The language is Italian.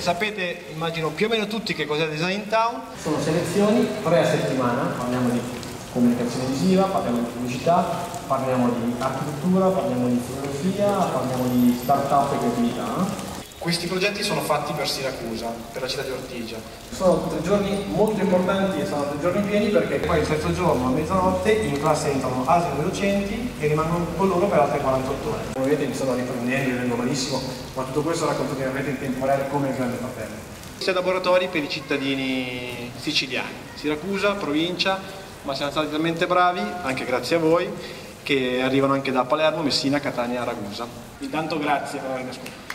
sapete, immagino più o meno tutti che cos'è Design Town. Sono selezioni, tre a settimana, parliamo di comunicazione visiva, parliamo di pubblicità, parliamo di architettura, parliamo di filosofia, parliamo di start-up e creatività. Questi progetti sono fatti per Siracusa, per la città di Ortigia. Sono tre giorni molto importanti e sono tre giorni pieni perché poi il terzo giorno a mezzanotte in classe entrano altri docenti e rimangono con loro per altre 48 ore. Come vedete mi stanno riprendendo, io vengo malissimo, ma tutto questo raccontato in rete in tempo reale come il grande fratello. Sei laboratori per i cittadini siciliani, Siracusa, provincia, ma siamo stati talmente bravi, anche grazie a voi, che arrivano anche da Palermo, Messina, Catania, Ragusa. Intanto grazie per avermi ascoltato.